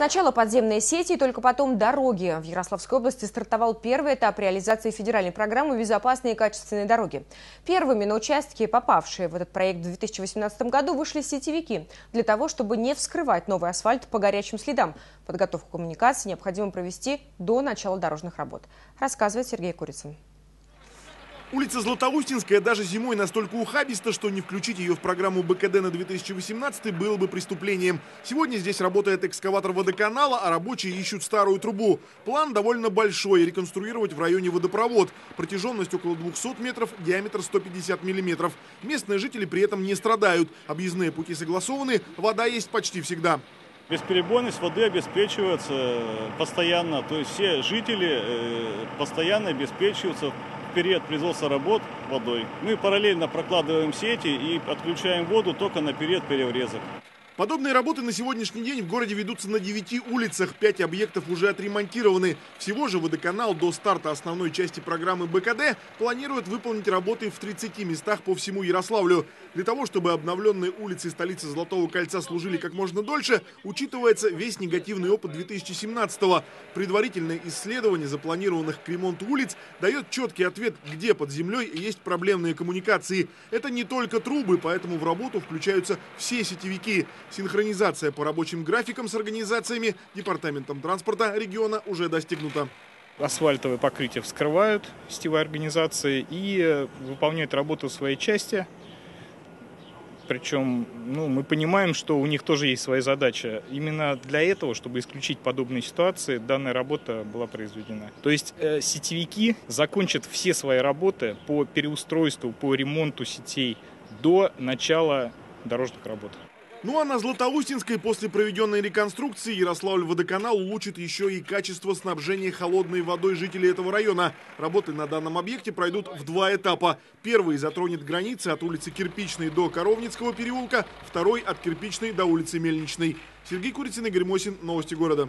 Сначала подземные сети и только потом дороги. В Ярославской области стартовал первый этап реализации федеральной программы «Безопасные и качественные дороги». Первыми на участке, попавшие в этот проект в 2018 году, вышли сетевики для того, чтобы не вскрывать новый асфальт по горячим следам. Подготовку коммуникации необходимо провести до начала дорожных работ, рассказывает Сергей Курицын. Улица Златоустинская даже зимой настолько ухабиста, что не включить ее в программу БКД на 2018 было бы преступлением. Сегодня здесь работает экскаватор водоканала, а рабочие ищут старую трубу. План довольно большой – реконструировать в районе водопровод. Протяженность около 200 метров, диаметр 150 миллиметров. Местные жители при этом не страдают. Объездные пути согласованы, вода есть почти всегда. Бесперебойность воды обеспечивается постоянно, то есть все жители э, постоянно обеспечиваются период производства работ водой. Мы параллельно прокладываем сети и отключаем воду только на период переврезок. Подобные работы на сегодняшний день в городе ведутся на 9 улицах. Пять объектов уже отремонтированы. Всего же водоканал до старта основной части программы БКД планирует выполнить работы в 30 местах по всему Ярославлю. Для того, чтобы обновленные улицы столицы Золотого кольца служили как можно дольше, учитывается весь негативный опыт 2017-го. Предварительное исследование запланированных к ремонту улиц дает четкий ответ, где под землей есть проблемные коммуникации. Это не только трубы, поэтому в работу включаются все сетевики. Синхронизация по рабочим графикам с организациями Департаментом транспорта региона уже достигнута. Асфальтовое покрытие вскрывают сетевые организации и выполняют работу в своей части. Причем ну, мы понимаем, что у них тоже есть своя задача. Именно для этого, чтобы исключить подобные ситуации, данная работа была произведена. То есть э, сетевики закончат все свои работы по переустройству, по ремонту сетей до начала дорожных работ. Ну а на Златоустинской после проведенной реконструкции Ярославль водоканал улучшит еще и качество снабжения холодной водой жителей этого района. Работы на данном объекте пройдут в два этапа. Первый затронет границы от улицы Кирпичной до Коровницкого переулка, второй от Кирпичной до улицы Мельничной. Сергей Курицын, Игорь Мосин. Новости города.